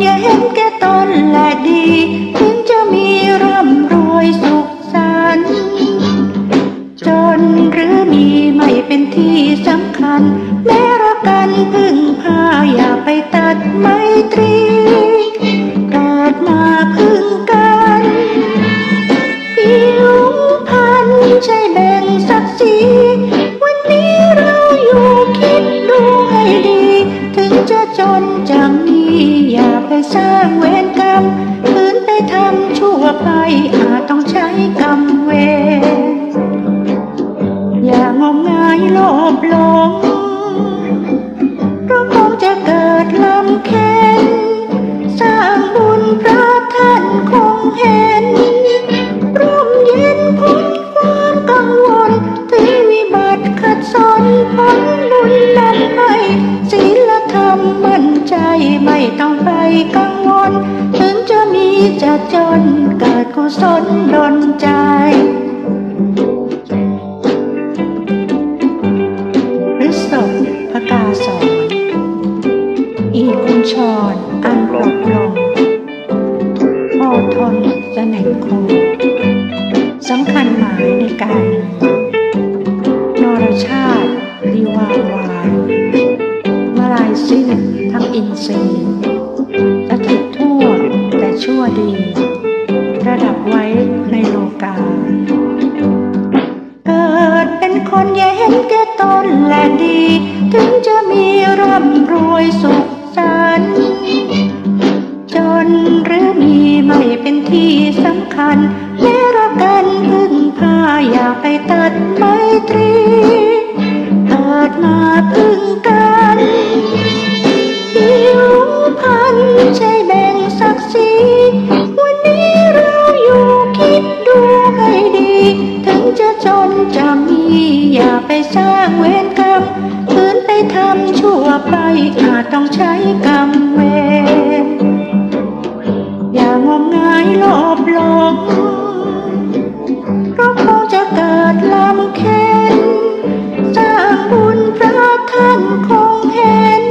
อย่าเห็นแก่ตนและดี ถึงจะมีร่ำรวยสุขสันต์จนหรือมีไม่เป็นที่สำคัญ แม้รักกันพึ่งพาอย่าไปตัดไมตรีเกิดมาเสร้างเวรกรรมคืนไปทำชั่วไปอาจต้องใช้กรรมเวรอย่างมงายโลภหลงเราคงจะเกิดลำเค็นสร้างบุญพระท่านคงเห็นร่มเย็นพ้นความกังวลถึงวิบัติขัดสนพ้นบุญนำให้ ไม่ต้องไปกังวล ถึงจะมีจะจนเกิดกุศลดลใจพฤษภพกาสอนอีกุญชรอันปลดลงโอทนสนิทคงสำคัญหมายในการนรชาติดีวาวายมาลายสิ้น ทั้งอินทรีย์สถิตทั่วแต่ชั่วดี ระดับไว้ในโลกา เกิดเป็นคนอย่าเห็นแก่ตนและดี ถึงจะมีร่ำรวยสุขสันต์จนหรือมีไม่เป็นที่สำคัญ อย่าไปสร้างเวรกรรมคืนไปทำชั่วไปอาจต้องใช้กรรมเวรอย่างมงายโลภหลงเพราะคงจะเกิดลำเค็นสร้างบุญพระท่านคงเห็น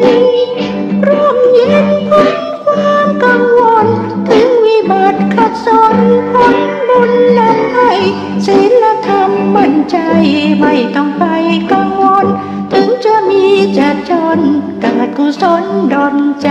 ร่มเย็นพ้นความกังวล ถึงวิบัติขัดสนพ้นบุญนำให้ศีลธรรม มั่นใจไม่ต้องไปกังวล ถึงจะมีจะจนเกิดกุศลดลใจ